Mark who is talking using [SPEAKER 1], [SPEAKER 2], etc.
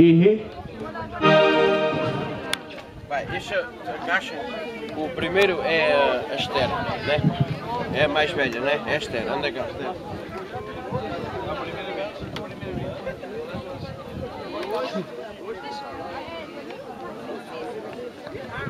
[SPEAKER 1] Uhum.
[SPEAKER 2] Vai, a caixa, o primeiro é a Esther, né? É a mais velha, né? É a externa, anda cá, Esther. É é Thank you.